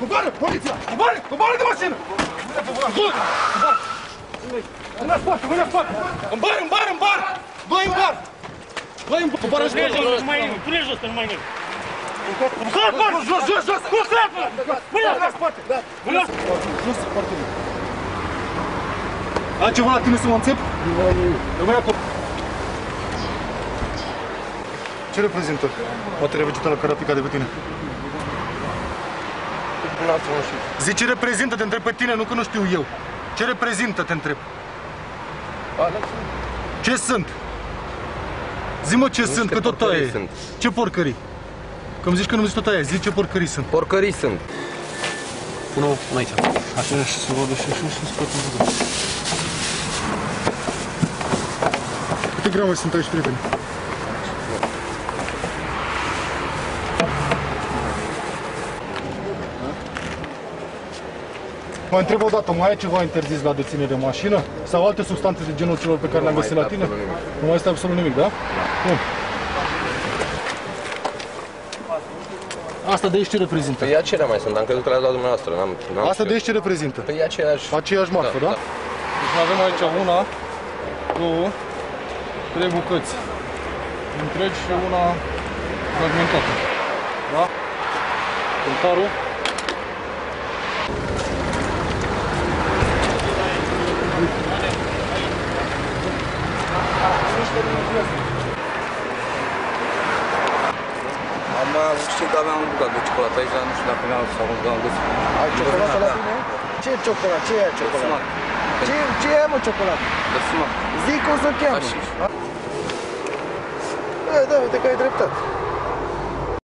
Coboară, poliția! Coboară, coboară de mașină! Coboară, coboară! Mâna în spate, mâna în spate! În bar, în bar, în bar! Doi în bar! Doi în bar! Coboară în Pune spate! jos, nu mai nimic, pune jos, că nu mai nimic. Jos, jos, jos, jos! Cum crapă? Mâna Mâna în spate! Da. Mâna Jos, foarte bine. Ai ceva la tine să mă înțep? Rămâi acolo. Ce reprezintă materia vegetală care a picat de pe tine? Zi ce reprezintă, te întreb pe tine, nu că nu știu eu. Ce reprezintă, te întreb. Ce sunt? Zi-mă ce sunt, că tot aia porcării e. sunt. Ce porcării? Că îmi zici că nu-mi zici tot aia, zi ce porcării sunt. Porcării sunt. Pune-o până aici. Așa și să vadă și așa și în spate. Câte grame sunt aici, prieteni? Mai întreb o dată, mai ai ceva interzis la deținere de mașină? Sau alte substanțe de genul celor pe care le-am mai găsit la este tine? absolut nimic. Nu mai este absolut nimic, da? Bun. Asta de aici ce reprezintă? Păi acelea mai sunt, am crezut că le-ați dat dumneavoastră. N-am, n-am Asta de știut. aici ce reprezintă? Păi e aceeași... Aceeași marfă, da? Da, Deci mai avem aici una, două, trei bucăți întregi și una fragmentată. Da? Contarul. Știu că aveam un bucat de ciocolată aici, dar nu știu dacă mi-am sau nu am găsit. Ai ciocolată la tine? Ce e ciocolat? Ce e ciocolat? Ce, ce e mă ciocolat? De fumat. Zi cum să o cheamă. Hașiș. Da, da, uite că ai dreptate.